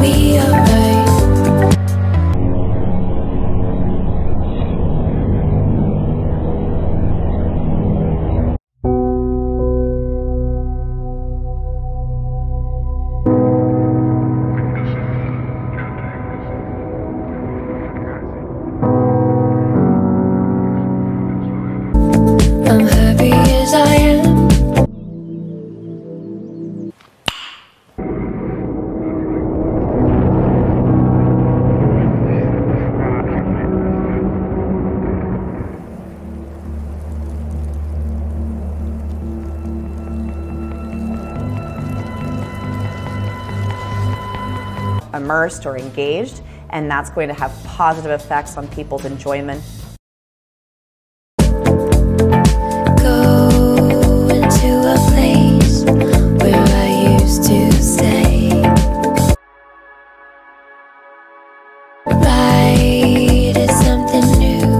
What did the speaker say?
be alright. Immersed or engaged, and that's going to have positive effects on people's enjoyment. Write is something new.